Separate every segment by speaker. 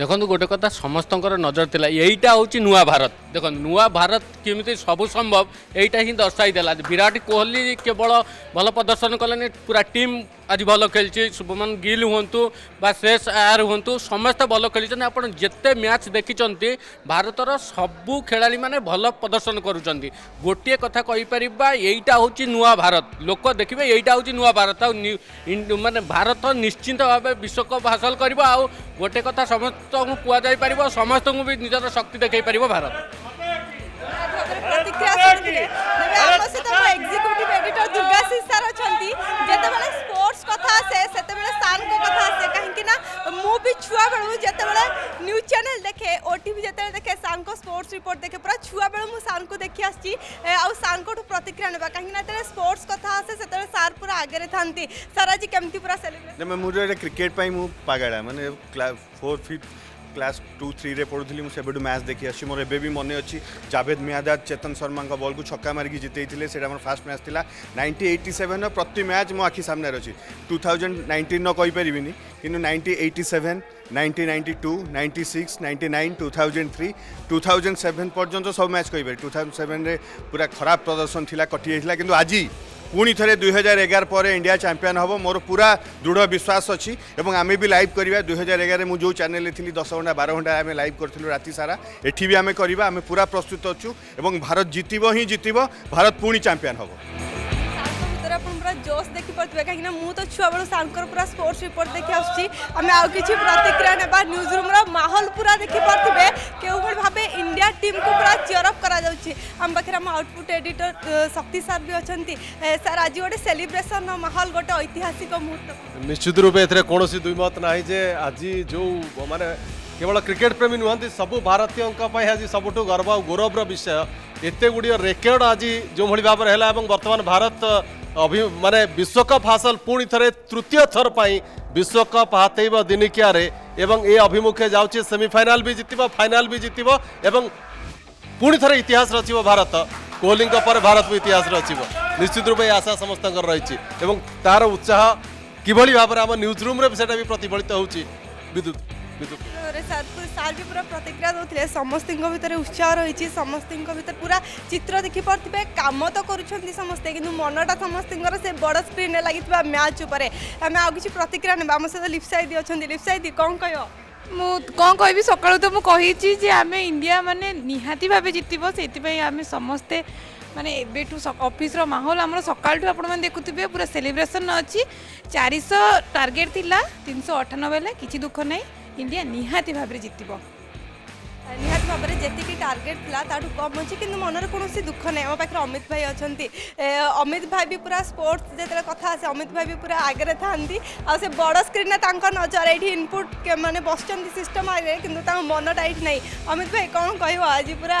Speaker 1: ଦେଖନ୍ତୁ ଗୋଟେ କଥା ସମସ୍ତଙ୍କର ନଜର ଥିଲା ଏଇଟା ହେଉଛି ନୂଆ ଭାରତ ଦେଖନ୍ତୁ ନୂଆ ଭାରତ କେମିତି ସବୁ ସମ୍ଭବ ଏଇଟା ହିଁ ଦର୍ଶାଇ ଦେଲା ବିରାଟ କୋହଲି କେବଳ ଭଲ ପ୍ରଦର୍ଶନ କଲେନି ପୁରା ଟିମ୍ ଆଜି ଭଲ ଖେଳିଛି ଶୁଭମନ ଗିଲ୍ ହୁଅନ୍ତୁ ବା ଶ୍ରେଷ ଆୟାର ହୁଅନ୍ତୁ ସମସ୍ତେ ଭଲ ଖେଳିଛନ୍ତି ଆପଣ ଯେତେ ମ୍ୟାଚ୍ ଦେଖିଛନ୍ତି ଭାରତର ସବୁ ଖେଳାଳିମାନେ ଭଲ ପ୍ରଦର୍ଶନ କରୁଛନ୍ତି ଗୋଟିଏ କଥା କହିପାରିବା ଏଇଟା ହେଉଛି ନୂଆ ଭାରତ ଲୋକ ଦେଖିବେ ଏଇଟା ହେଉଛି ନୂଆ ଭାରତ ଆଉ ମାନେ ଭାରତ ନିଶ୍ଚିନ୍ତ ଭାବେ ବିଶ୍ୱକପ୍ ହାସଲ କରିବ ଆଉ ଗୋଟେ କଥା ସମସ୍ତଙ୍କୁ କୁହାଯାଇପାରିବ ସମସ୍ତଙ୍କୁ ବି ନିଜର ଶକ୍ତି ଦେଖାଇ ପାରିବ ଭାରତ
Speaker 2: ପ୍ରତିକ୍ରିୟା ଶୁଣିଥିଲେ ଆମ ସହିତ executive editor Durgashish sir sports report देखे पूरा छुआ बेल मुझे देखी आसी आठ प्रतिक्रिया ना कहीं स्पोर्ट्स कथा आसे से सार पूरा आगे था सर आज कमी पूरा सेलिब्रेट
Speaker 3: मुझे क्रिकेट पगड़ा मैंने four fifth class two three पढ़ू थी मुझे मैच देखी आसी मोर एवं मन अच्छी जावेद मियादाद चेतन शर्मा का बल को छक्का मारिक जीते से फास्ट मैच था नाइंटी एट्टी सेवेन रत मैच मो आखि सामने अच्छी टू थाउजेंड नाइंटीन कहीपरि कि ninety eighty seven nineteen ninety six ninety nine two thousand three two thousand seven পর্যন্ত সব ম্যাচ কইপারে টু থাউজেন্ড সেভেন্রে পুরা খারাপ প্রদর্শন লা কটি যাই কিন্তু আজি পুনি থরে দুই হাজার এগার পরে ইন্ডিয়া চ্যাম্পিয়ন হব মোর পুরা দৃঢ় বিশ্বাস অছি এবং আমি বি লাইভ করা দুই হাজার এগারে মু যে চ্যানেল থিলি দশ ঘন্টা বার ঘন্টা আমি লাইভ করলু রাতে সারা এটি বি আমি করা আমি পুরা প্রস্তুত অছু এবং ভারত জিতব হি জিতব ভারত পুনি চ্যাম্পিয়ন হব
Speaker 2: पूरा जोश देखिपे कहीं तो छुआ बड़ी सार पूरा स्पोर्ट्स रिपोर्ट देखी आसमें आज किसी प्रतिक्रिया ना न्यूज रूम रहाल पूरा देखिपे क्यों भाव इंडिया टीम को पूरा चेयरअप करम पाखे आम आउटपुट एडिटर शक्ति सार भी अच्छा सर आज गोटे सेलिब्रेसन महोल गोटे ऐतिहासिक मुहूर्त
Speaker 4: निश्चित रूप ए कौन दुईमत ना आज जो मानते केवल क्रिकेट प्रेमी नुहत सब भारतीय आज सब गर्व और गौरव विषय एत गुड़ रेकर्ड आज जो भाव में है बर्तमान भारत অভি মানে বিশ্বকপ হাসল পুঁ থে তৃতীয় থর পাই বিশ্বকপ হাতেইব দিনিকিয়ারে এবং এই অভিমুখে যাচ্ছে সেমিফাইনাল জিতব ফাইনাল জিতব এবং পুঁ থে ইতিহাস রচিব ভারত কোহলি পরে ভারত ইতিহাস রচিব নিশ্চিত রূপে এই আশা সমস্ত রয়েছে এবং তার উৎসাহ কিভাবে ভাবে আমার নিউজ রুম্রে সেটা বি প্রতিফলিত হচ্ছে বিদ্যুৎ
Speaker 2: ସାର୍ ସାର୍ ବି ପୁରା ପ୍ରତିକ୍ରିୟା ଦେଉଥିଲେ ସମସ୍ତଙ୍କ ଭିତରେ ଉତ୍ସାହ ରହିଛି ସମସ୍ତଙ୍କ ଭିତରେ ପୁରା ଚିତ୍ର ଦେଖିପାରୁଥିବେ କାମ ତ କରୁଛନ୍ତି ସମସ୍ତେ କିନ୍ତୁ ମନଟା ସମସ୍ତଙ୍କର ସେ ବଡ଼ ସ୍କ୍ରିନ୍ରେ ଲାଗିଥିବା ମ୍ୟାଚ୍ ଉପରେ ଆମେ ଆଉ କିଛି ପ୍ରତିକ୍ରିୟା ନେବା ଆମ ସହିତ ଲିପ୍ସାଇଦି ଅଛନ୍ତି ଲିପ୍ସାଇଦି କ'ଣ କହିବ
Speaker 5: ମୁଁ କ'ଣ କହିବି ସକାଳୁ ତ ମୁଁ କହିଛି ଯେ ଆମେ ଇଣ୍ଡିଆ ମାନେ ନିହାତି ଭାବେ ଜିତିବ ସେଥିପାଇଁ ଆମେ ସମସ୍ତେ ମାନେ ଏବେଠୁ ଅଫିସର ମାହୋଲ ଆମର ସକାଳଠୁ ଆପଣମାନେ ଦେଖୁଥିବେ ପୁରା ସେଲିବ୍ରେସନ୍ ଅଛି ଚାରିଶହ ଟାର୍ଗେଟ୍ ଥିଲା ତିନିଶହ ଅଠାନବେ ହେଲା କିଛି ଦୁଃଖ ନାହିଁ ইন্ডিয়া নিহতি ভাবে জিতব
Speaker 2: নিহতি ভাবে যেতিকি টার্গেট লা তাঠু কম অছি কিন্তু মনরে কোনসি দুঃখ নাই আমার পাখে অমিত ভাই অছন্তি অমিত ভাই বি পুরা স্পোর্টস যেতলে কথা আসে অমিত ভাই বি পুরা আগরে থান্তি আর সে বড় স্ক্রিনে তাঙ্ক নজর এইটি ইনপুট মানে বসছন্তি সিস্টম আগে কিন্তু তাঙ্ক মনটা এইটি নাই অমিত ভাই কোন কইব আজি পুরা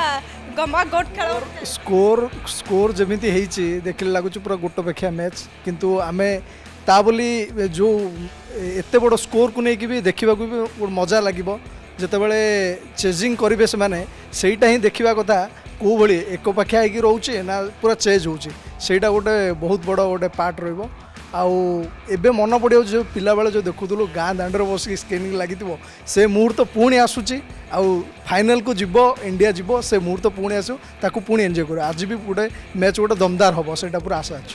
Speaker 2: গমা গোট খেল
Speaker 6: স্কোর স্কোর যেমিতি হেইছি দেখিলে লাগুছি পুরা গোট পেখিয়া ম্যাচ কিন্তু আমি ତା ବୋଲି ଯେଉଁ ଏତେ ବଡ଼ ସ୍କୋରକୁ ନେଇକି ବି ଦେଖିବାକୁ ବି ଗୋଟେ ମଜା ଲାଗିବ ଯେତେବେଳେ ଚେଜିଂ କରିବେ ସେମାନେ ସେଇଟା ହିଁ ଦେଖିବା କଥା କେଉଁଭଳି ଏକପାଖିଆ ହେଇକି ରହୁଛି ନା ପୁରା ଚେଜ୍ ହେଉଛି ସେଇଟା ଗୋଟେ ବହୁତ ବଡ଼ ଗୋଟେ ପାର୍ଟ ରହିବ ଆଉ ଏବେ ମନେ ପଡ଼ିବ ଯେଉଁ ପିଲାବେଳେ ଯେଉଁ ଦେଖୁଥିଲୁ ଗାଁ ଦାଣ୍ଡରେ ବସିକି ସ୍କ୍ରିନିଂ ଲାଗିଥିବ ସେ ମୁହୂର୍ତ୍ତ ପୁଣି ଆସୁଛି ଆଉ ଫାଇନାଲ୍କୁ ଯିବ ଇଣ୍ଡିଆ ଯିବ ସେ ମୁହୂର୍ତ୍ତ ପୁଣି ଆସିବ ତାକୁ ପୁଣି ଏନ୍ଜୟ କରିବ ଆଜି ବି ଗୋଟେ ମ୍ୟାଚ୍ ଗୋଟେ ଦମଦାର ହେବ ସେଇଟା ପୁରା ଆଶା ଅଛି